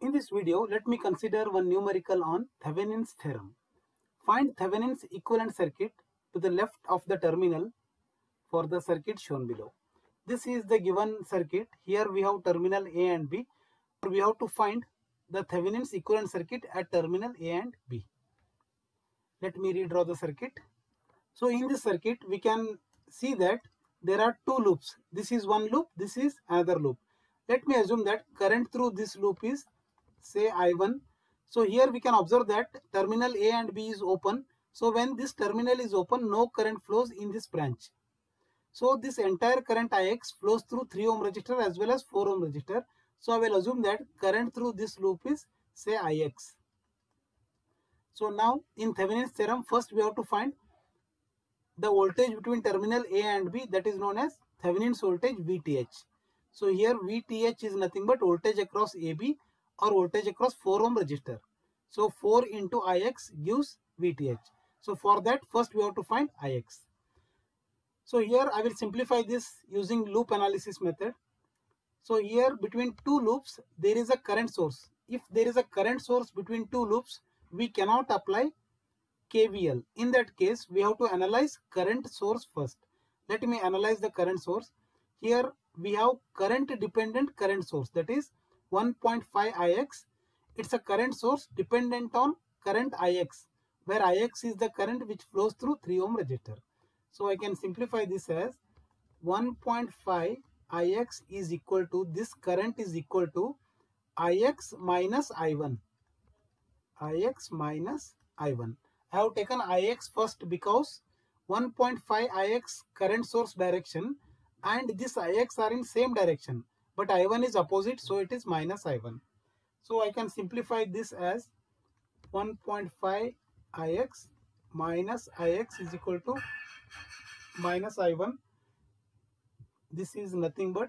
In this video, let me consider one numerical on Thevenin's theorem. Find Thevenin's equivalent circuit to the left of the terminal for the circuit shown below. This is the given circuit. Here we have terminal A and B. We have to find the Thevenin's equivalent circuit at terminal A and B. Let me redraw the circuit. So in this circuit, we can see that there are two loops. This is one loop, this is another loop. Let me assume that current through this loop is say I1. So here we can observe that terminal A and B is open. So when this terminal is open, no current flows in this branch. So this entire current Ix flows through 3 ohm resistor as well as 4 ohm resistor. So I will assume that current through this loop is say Ix. So now in Thevenin's theorem, first we have to find the voltage between terminal A and B that is known as Thevenin's voltage VTH. So here VTH is nothing but voltage across AB or voltage across 4 ohm resistor. So 4 into Ix gives VTH. So for that first we have to find Ix. So here I will simplify this using loop analysis method. So here between two loops there is a current source. If there is a current source between two loops we cannot apply KVL. In that case we have to analyze current source first. Let me analyze the current source. Here we have current dependent current source that is 1.5 Ix. It's a current source dependent on current Ix where Ix is the current which flows through 3 ohm resistor. So I can simplify this as 1.5 Ix is equal to this current is equal to Ix minus I1. Ix minus I1. I have taken Ix first because 1.5 Ix current source direction and this Ix are in same direction but I1 is opposite so it is minus I1. So I can simplify this as 1.5 Ix minus Ix is equal to minus I1. This is nothing but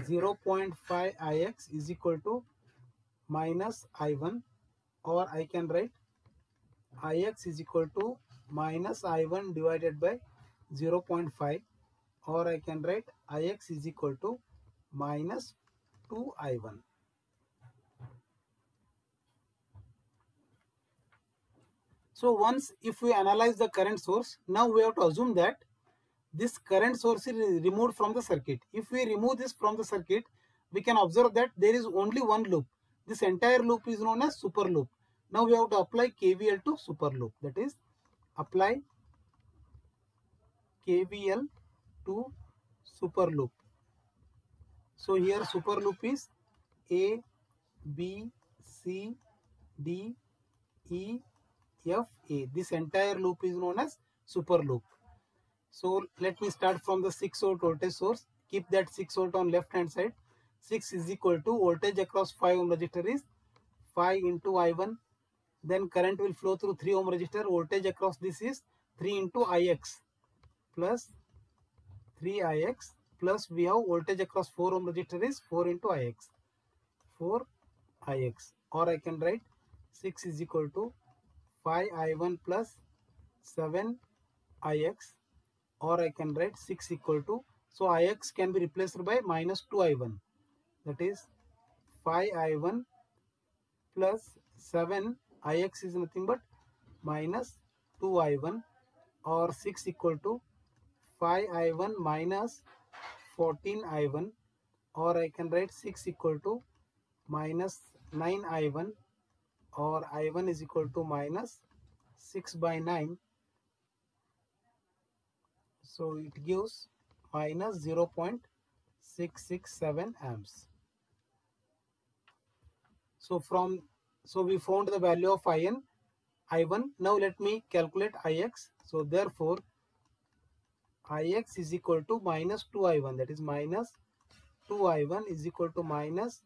0.5 Ix is equal to minus I1 or I can write Ix is equal to minus I1 divided by 0.5 or I can write Ix is equal to minus 2I1. So once if we analyze the current source, now we have to assume that this current source is removed from the circuit. If we remove this from the circuit, we can observe that there is only one loop. This entire loop is known as super loop. Now we have to apply KVL to super loop. That is apply KVL to super loop. So here super loop is A, B, C, D, E, F, A. This entire loop is known as super loop. So let me start from the 6 volt voltage source. Keep that 6 volt on left hand side. 6 is equal to voltage across 5 ohm resistor is 5 into I1. Then current will flow through 3 ohm resistor. Voltage across this is 3 into Ix plus 3ix plus we have voltage across 4 ohm resistor is 4 into ix 4ix or I can write 6 is equal to 5i1 plus 7ix or I can write 6 equal to so ix can be replaced by minus 2i1 that is 5i1 plus 7 ix is nothing but minus 2i1 or 6 equal to 5i1 minus 14i1 or I can write 6 equal to minus 9i1 or i1 is equal to minus 6 by 9 so it gives minus 0.667 amps. So from so we found the value of in i1 now let me calculate ix so therefore ix is equal to minus 2i1 that is minus 2i1 is equal to minus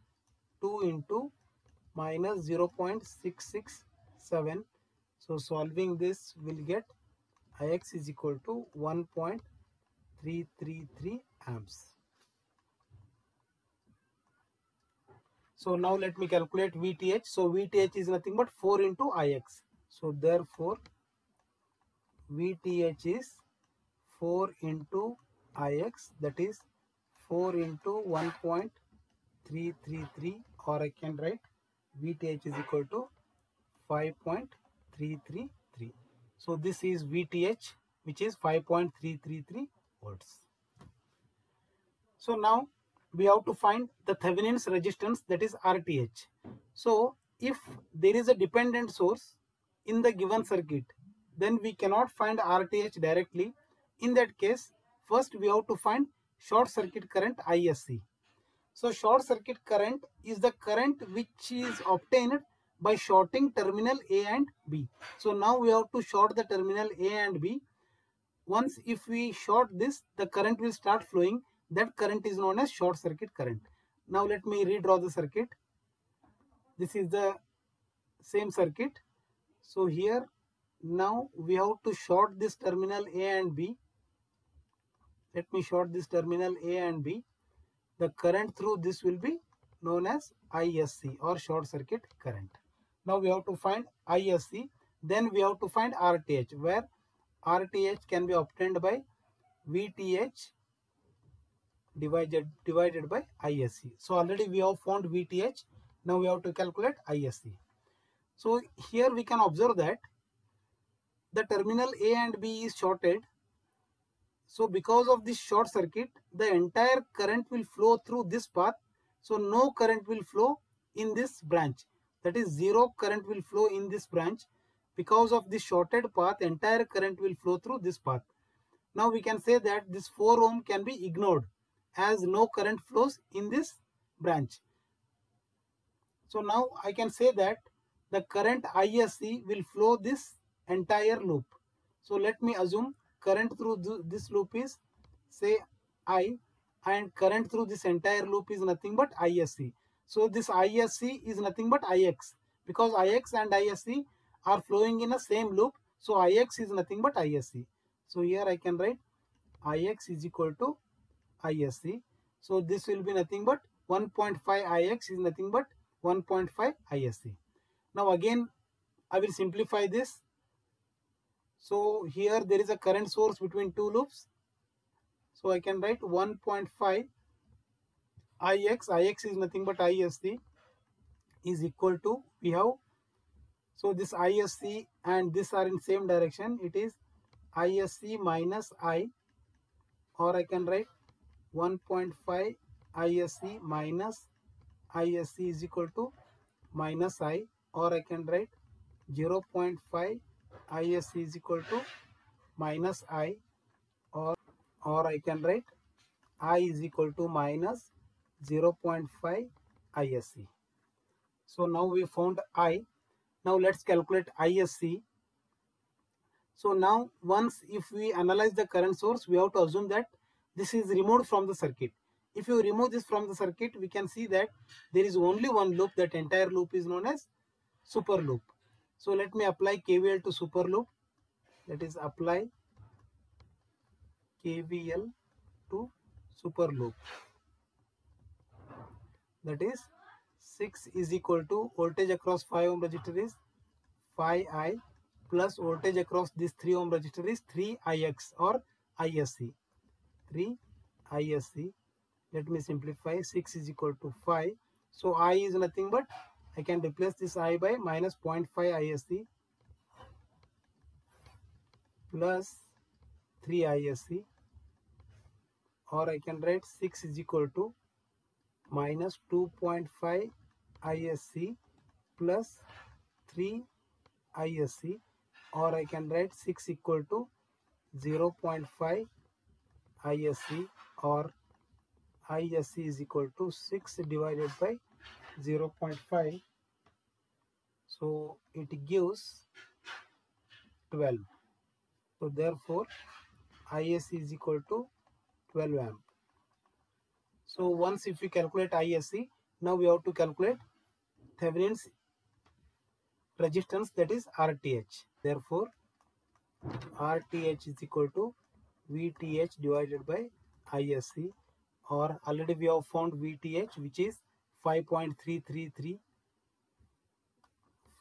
2 into minus 0.667 so solving this will get ix is equal to 1.333 amps. So now let me calculate vth so vth is nothing but 4 into ix. So therefore vth is 4 into ix that is 4 into 1.333 or I can write VTH is equal to 5.333. So this is VTH which is 5.333 volts. So now we have to find the Thevenin's resistance that is RTH. So if there is a dependent source in the given circuit then we cannot find RTH directly. In that case first we have to find short circuit current ISC. So short circuit current is the current which is obtained by shorting terminal A and B. So now we have to short the terminal A and B. Once if we short this, the current will start flowing. That current is known as short circuit current. Now let me redraw the circuit. This is the same circuit. So here now we have to short this terminal A and B. Let me short this terminal A and B. The current through this will be known as ISC or short circuit current. Now we have to find ISC. Then we have to find RTH where RTH can be obtained by VTH divided, divided by ISC. So already we have found VTH. Now we have to calculate ISC. So here we can observe that the terminal A and B is shorted. So because of this short circuit, the entire current will flow through this path. So no current will flow in this branch. That is zero current will flow in this branch. Because of this shorted path entire current will flow through this path. Now we can say that this 4 ohm can be ignored as no current flows in this branch. So now i can say that the current isc will flow this entire loop. So let me assume current through this loop is say i and current through this entire loop is nothing but isc so this ISC is nothing but IX because IX and ISC are flowing in a same loop. So IX is nothing but ISC. So here I can write IX is equal to ISC. So this will be nothing but 1.5 IX is nothing but 1.5 ISC. Now again I will simplify this. So here there is a current source between two loops. So I can write 1.5 ix ix is nothing but isc is equal to we have so this isc and this are in same direction. It is isc minus i or i can write 1.5 isc minus isc is equal to minus i or i can write 0.5 isc is equal to minus i or or i can write i is equal to minus 0.5 ISC. So now we found I. Now let's calculate ISC. So now once if we analyze the current source, we have to assume that this is removed from the circuit. If you remove this from the circuit, we can see that there is only one loop. That entire loop is known as super loop. So let me apply KVL to super loop. That is apply KVL to super loop that is 6 is equal to voltage across 5 ohm resistor is 5i plus voltage across this 3 ohm resistor is 3ix or isc 3 isc let me simplify. 6 is equal to 5 so i is nothing but i can replace this i by minus 0.5 isc plus 3 isc or i can write 6 is equal to minus 2.5 ISC plus 3 ISC or I can write 6 equal to 0 0.5 ISC or ISC is equal to 6 divided by 0 0.5 so it gives 12 so therefore is equal to 12 amp. So once if we calculate ISC, now we have to calculate Thevenin's resistance that is RTH. Therefore, RTH is equal to VTH divided by ISC or already we have found VTH which is 5.333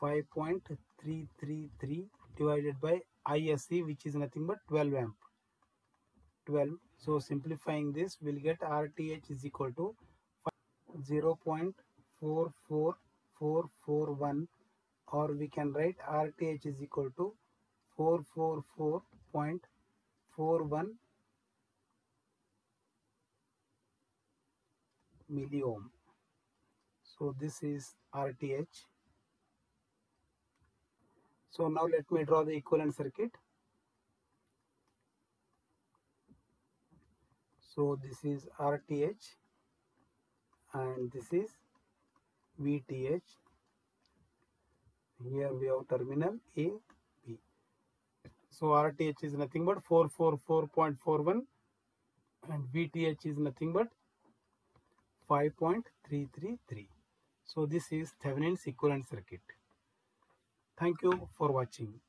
5.333 divided by ISC which is nothing but 12 amp. 12 so simplifying this, we'll get RTH is equal to 0 44441 or we can write RTH is equal to 444.41 milliohm. So this is RTH. So now let me draw the equivalent circuit. So this is RTH and this is VTH. Here we have terminal A, B. So RTH is nothing but 444.41 and VTH is nothing but 5.333. So this is Thevenin's equivalent circuit. Thank you for watching.